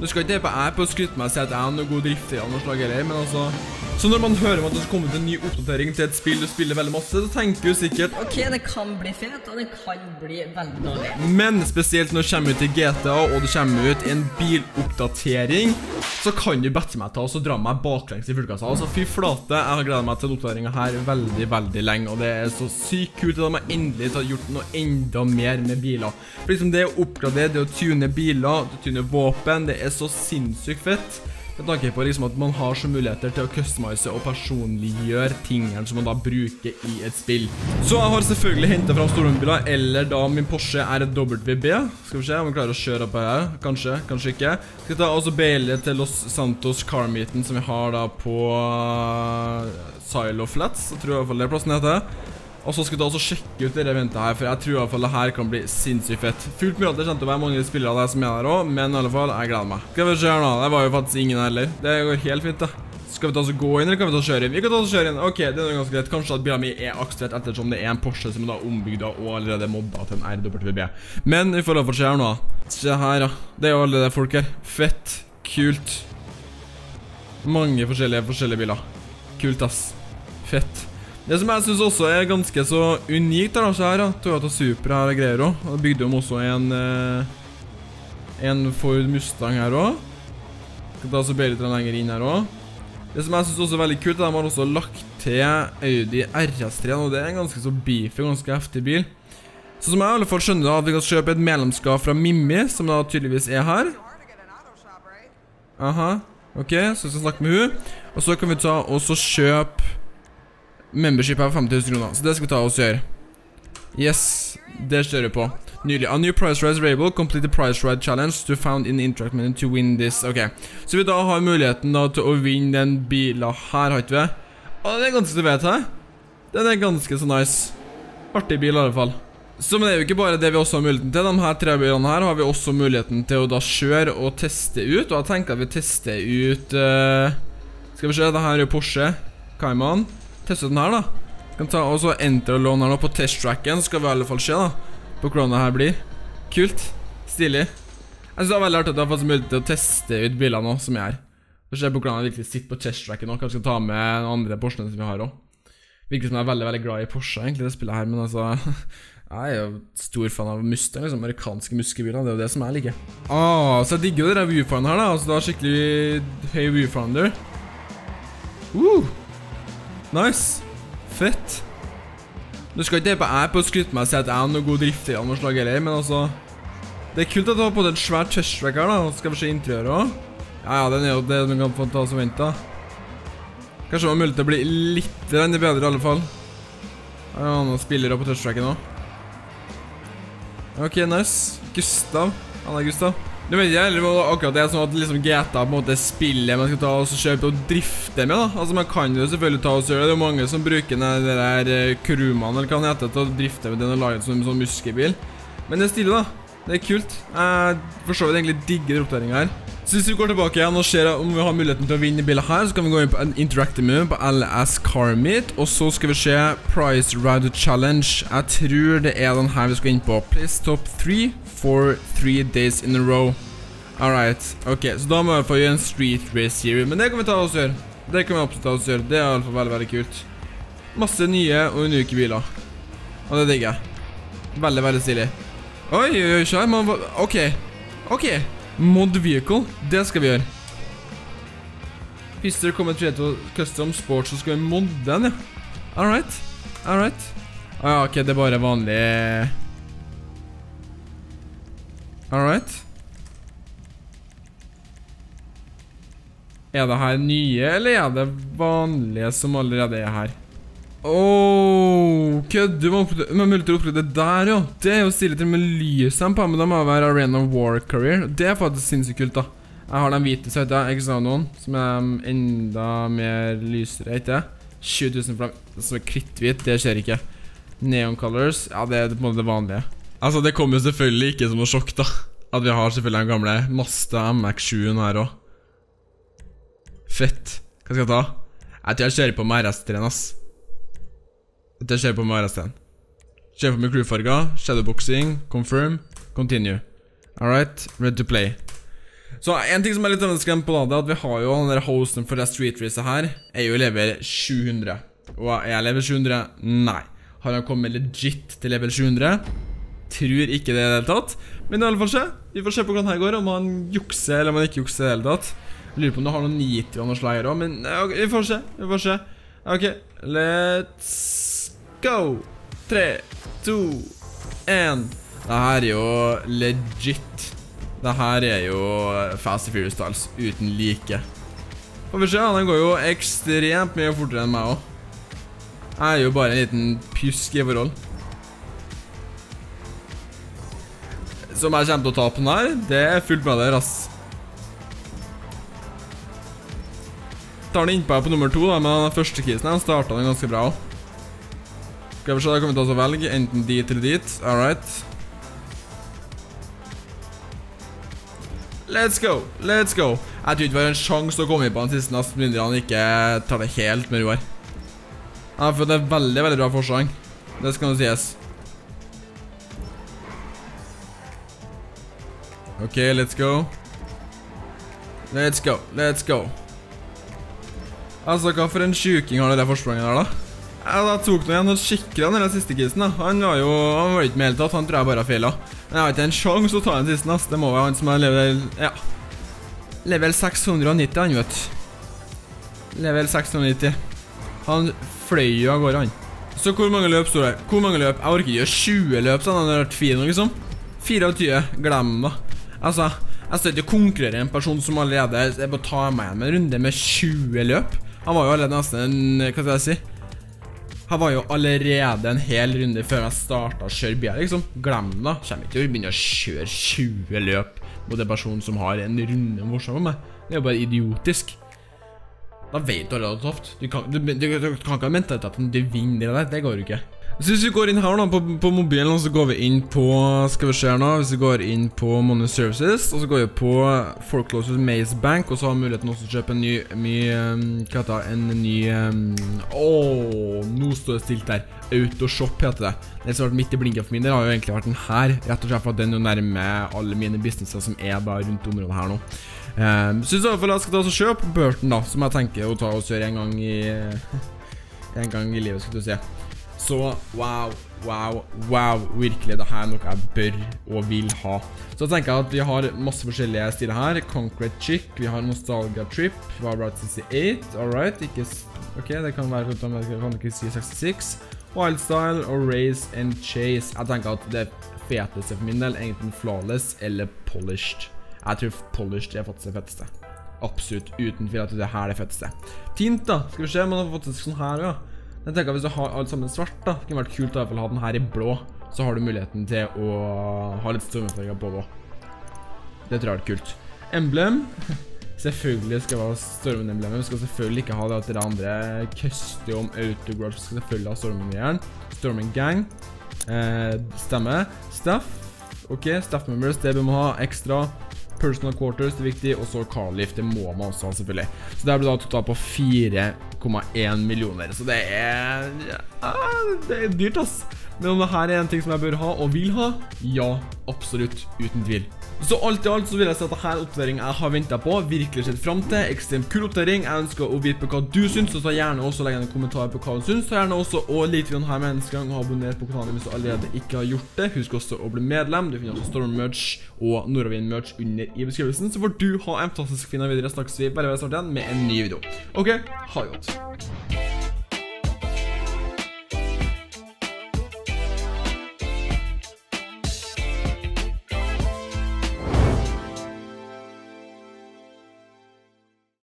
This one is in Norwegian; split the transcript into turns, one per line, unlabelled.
Nå skal ikke jeg på jeg på å skryte meg og si at jeg har noe god drifter av noe slag heller, men altså Så når man hører om at det skal komme en ny oppdatering til et spill du spiller veldig masse, så tenker du sikkert
Ok, det kan bli fet, og det kan bli veldig dårlig.
Men spesielt når det kommer ut i GTA, og det kommer ut en biloppdatering, så kan du bette meg til å dra meg baklengs i fullkassa. Altså, fy flate, jeg har gleda meg til oppdateringa her veldig, veldig lenge, og det er så sykt kult at de har endelig har gjort noe enda mer med biler. For liksom, det å oppgradere, det å tune biler, det å tune våpen, det er så sinnssykt fett. Med tanke på liksom at man har så muligheter til å customize og personliggjøre tingene som man da bruker i et spill. Så jeg har selvfølgelig hentet fram stormbiler, eller da min Porsche er et WB. Skal vi se om vi klarer å kjøre opp her. Kanskje, kanskje ikke. Skal ta også bailet til Los Santos Car-meeten som vi har da på uh, Silo Flats. Jeg tror i hvert fall det er plassen heter. Og så skal vi altså sjekke ut det eventet her, for jeg tror i hvert fall det her kan bli sinnssykt fett. Fullt mulig at det kjente å være mange spillere av deg som er der også, men i alle fall, jeg gleder meg. Skal vi se her nå, det var jo faktisk ingen heller. Det går helt fint da. Skal vi ta oss gå inn, eller kan vi ta oss kjøre inn? Vi kan ta oss kjøre inn. Ok, det er noe ganske greit. Kanskje at bilen min er aktivert ettersom det er en Porsche som er da ombygd og allerede modda til en RWB. Men vi får la oss se her nå. Se her, ja. Det er jo alle det folk her. Fett. Kult. Mange forskjellige, forskjellige biler. Kult, ass. Fett. Det som jeg synes også er ganske så unikt her, så her, ja. Toyota Supra her og greier også. Og bygde de også en, eh, en Ford Mustang her også. Skal ta så bedre be litt lenger inn her også. Det som jeg synes også er veldig kult, er at de har også lagt til Audi RS3, og det er en ganske så beefy, ganske heftig bil. Så som jeg i alle fall skjønner da, at vi kan kjøpe et medlemskap fra Mimmi, som da tydeligvis er her. Aha, ok, så vi skal snakke med hun. Og så kan vi ta og så kjøpe membership for 5000 kroner, så det skal vi ta oss og gjøre. Yes, det kjører vi på. Nydelig. A new price rise variable. Complete the price ride challenge to found in interact menu to win this. Ok, så vi da har muligheten da til å vinne den bilen her, har ikke vi? Å, det er ganske du vet her. Den er ganske så nice. Artig bil i alle fall. Så men det er jo ikke bare det vi også har muligheten til. De her tre bilene her har vi også muligheten til å da kjøre og teste ut. Og jeg tenker at vi tester ut uh, Skal vi se, det her er jo Porsche Cayman. Teste den her, da. Kan ta og så enter og låne her nå på testtracken. Skal vi i alle fall se, da. På hvordan det her blir. Kult. Stilig. Jeg synes det er veldig artig at jeg har fått mulighet til å teste ut bilene nå, som jeg er. Og se på hvordan jeg virkelig sitter på testtracken nå. Kanskje skal ta med den andre Porschene som vi har òg. Virker som jeg er veldig veldig glad i Porsche, egentlig, det spillet her, men altså Jeg er jo stor fan av Mustang, liksom amerikanske muskelbiler. Det er jo det som jeg liker. Ah, så jeg digger jo den viewfinderen her, da. Altså, det er skikkelig høy viewfinder. Uh, nice. Fett. Nå skal ikke jeg på jeg på skryte meg og si at jeg har noe god drifter i andre slag heller, men altså Det er kult at du har på en et svært testtrack her, da. Skal vi se interiøret også. Ja, ja, den er jo det du kan få ta som venta. Kanskje det var mulig til å bli litt bedre, i alle fall. Ja, nå spiller jeg på touchbacken også. Ok, nice. Gustav. Han er Gustav. Du mener ikke heller akkurat det er sånn at liksom GTA på en måte spillet man skal ta og kjøpe og drifte med. da Altså Man kan jo selvfølgelig ta og gjøre det. Det er jo mange som bruker den der eh, crewman eller hva den heter til å drifte med den og lage den som en sånn muskelbil. Men det er stille, da. Det er kult. Jeg for så vidt egentlig digger oppdateringa her. Så hvis vi går tilbake igjen og ser om vi har muligheten til å vinne bilen her, så kan vi gå inn på interactive move på LS Car Meet, og så skal vi se Price Ride Challenge. Jeg tror det er den her vi skal inn på. Place top 3 for three days in a row. Alright, ok, så da må vi få gjøre en street race series, men det kan vi ta oss gjøre. Det kan vi absolutt ta oss gjøre, det er i hvert fall veldig, veldig kult. Masse nye og unike biler. Og det digger jeg. Veldig, veldig stilig. Oi, oi, oi, kjær, man, ok, ok. Mod vehicle, det skal vi gjøre. Pister kommer til å custom sport, så skal vi modde den, ja. Alright, alright. Ah, ok, det er bare vanlig. Alright. Er det her nye, eller er det vanlige som allerede er her? Åh, kødde, med mulighet til å opprette der, ja. Det er jo stille til med lyset på, men da må være Arena War Career. Det er faktisk sinnssykt kult, da. Jeg har den hvite, så heter jeg Exanon, som er enda mer lysere, ikke 20 000 flam, som er kritthvit, det skjer ikke. Neon Colors, ja, det er på en måte det vanlige. Altså, det kommer jo selvfølgelig ikke som noe sjokk, da. At vi har selvfølgelig den gamle Masta MX-7-en her også. Fett. Hva skal jeg ta? Jeg tror jeg kjører på med RS-3, ass. Jeg tror jeg kjører på med RS-3. Kjører på med crewfarger, shadowboxing, confirm, continue. All right, ready to play. Så en ting som er litt skremt på, da, det er at vi har jo den der hosten for det street racet her, er jo level 700. Og er jeg level 700? Nei. Har han kommet legit til level 700? Tror ikke det i det hele tatt. Men i alle fall se. Vi får se på hvordan det her går, om han jukser eller om han ikke jukser i det hele tatt. Lurer på om du har noen 90 og noe slager òg, men ja, vi får se. Vi får se. OK, let's go. Tre, to, én. Det her er jo legit. Det her er jo Fast and Furious Styles uten like. Får vi se, han går jo ekstremt mye fortere enn meg òg. Jeg er jo bare en liten pjusk i forhold. Som jeg kommer til å ta på den her, det er fullt med der, ass. Tar den innpå her på nummer to, da, men den første kisen her starta den ganske bra. Skal vi se, da kommer vi til å velge enten dit eller dit. All right. Let's go, let's go. Jeg tror ikke vi har en sjanse til å komme inn på den siste, ass, mindre han ikke tar det helt med ro her. Han har fått en veldig, veldig bra forsang. Det skal nå sies. Ok, let's go. Let's go, let's go. Altså, hva for en sjuking har det der forspranget der, da? Ja, da tok noe igjen og sikret den der siste kisten, da. Han var jo han var ikke med helt tatt, han tror jeg bare har feilet. Men jeg har ikke en sjans å ta den siste, ass. Det må være han som er level Ja. Level 690, han, vet. Level 690. Han fløy jo av gårde, han. Så hvor mange løp står det? Hvor mange løp? Jeg orker ikke gjøre 20 løp, sånn. Han har vært fin, liksom. 4 av 20. Glem det. Altså, jeg skal ikke konkurrere en person som allerede Jeg å ta meg igjen med en runde med 20 løp. Han var jo allerede nesten en Hva skal jeg si? Han var jo allerede en hel runde før jeg starta å kjøre bil, liksom. Glem det. Kommer ikke til å begynne å kjøre 20 løp mot en person som har en runde morsom med meg. Det er jo bare idiotisk. Da vet du allerede tapt. Du kan, du, du, du, du kan ikke ha mentaliteten du vinner det. Det går jo ikke. Så hvis vi går inn her da på, mobilen, og så går vi inn på Skal vi se her nå Hvis vi går inn på Money Services, og så går vi på Foreclosures Maze Bank, og så har vi muligheten også til å kjøpe en ny, Hva heter det? En ny um, nå står det stilt der. Autoshop heter det. Det som har vært midt i blinken for min del, har jo egentlig vært den her. Rett og slett for at den er nærme alle mine businesser som er da rundt området her nå. Um, så i så fall jeg skal ta og kjøpe Burton, da, som jeg tenker å ta og kjøre en gang i En gang i livet, skulle du si. Så wow, wow, wow. Virkelig, det her er noe jeg bør og vil ha. Så jeg tenker at vi har masse forskjellige stiler her. Concrete Chick, vi har Nostalgia Trip, vi har all 68, alright. Ikke Ok, det kan være Jeg kan ikke si 66. Wildstyle og Race and Chase. Jeg tenker at det feteste for min del er enten Flawless eller Polished. Jeg tror Polished er faktisk det feteste. Absolutt. Uten tvil at det her er det feteste. Tint, da. Skal vi se om man har fått seg sånn her, ja. Jeg tenker at Hvis du har alt sammen svart, da det kunne vært kult å i ha den her i blå. Så har du muligheten til å ha litt stormfarger på det Det tror jeg er kult. Emblem. Selvfølgelig skal vi ha Stormen-emblemet. Vi skal selvfølgelig ikke ha det at det andre custom autograph. Vi skal selvfølgelig ha Stormen-greieren. Storming Gang. Eh, stemme. Staff. Ok, staff members. Det bør vi ha ekstra. Personal quarters, det er viktig, og så carlift, det må man også ha selvfølgelig. Så det blir da totalt på 4,1 millioner, så det er, ja, det er dyrt ass. Men om det her er en ting som jeg bør ha, og vil ha, ja, absolutt, uten tvil. Så alt i alt så vil jeg si at dette er oppdatering jeg har ventet på, virkelig sett frem til, ekstremt kul oppdatering. Jeg ønsker å vite på hva du syns, så gjerne også legge en kommentar på hva du syns. Så gjerne også å like videoen her med en gang og abonner på kanalen hvis du allerede ikke har gjort det. Husk også å bli medlem, du finner også Storm Merch og Nordavind Merch under i beskrivelsen. Så får du ha en fantastisk fin video, snakkes vi bare veldig snart igjen med en ny video. Ok, ha det godt.